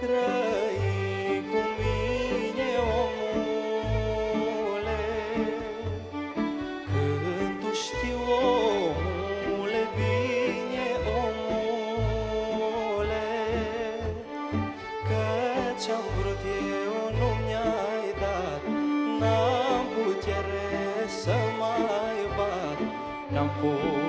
crăi cu mine, omule, când tu știu, omule, bine, omule, că ce-am vrut eu nu mi-ai n-am putere să mai bat, n-am putut.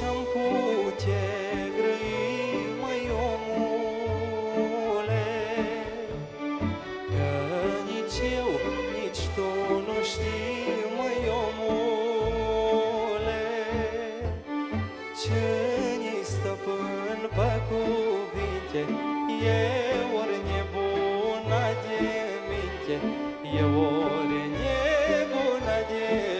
Nu știu ce-am putea grăi, măi omule? Că nici eu, nici tu nu știi, măi omule. Ce-i stăpân pe cuvinte E ori nebuna de minte E ori nebuna de minte,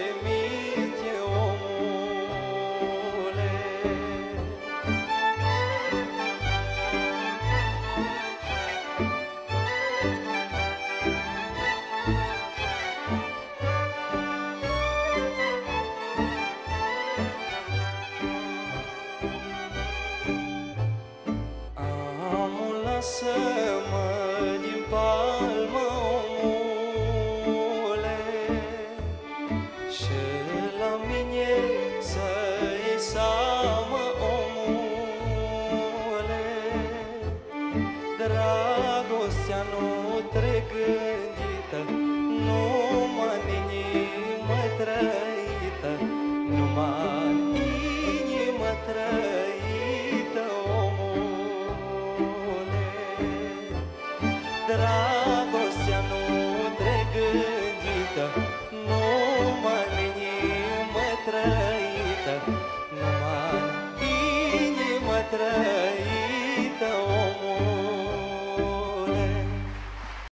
lasă-mă din palmă, omule Și la mine să iei seamă, omule. Dragostea nu tregândită